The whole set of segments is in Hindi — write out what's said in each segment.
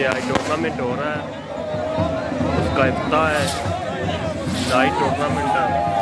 ये आज टूर्नामेंट हो रहा है। उसका इफ्ता है। नाइट टूर्नामेंट है।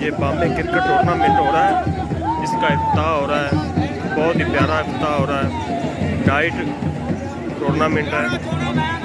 ये बॉम्बे क्रिकेट टूर्नामेंट हो रहा है। इसका इफ्ताह हो रहा है। बहुत ही प्यारा इफ्ताह हो रहा है। डाइट टूर्नामेंट है।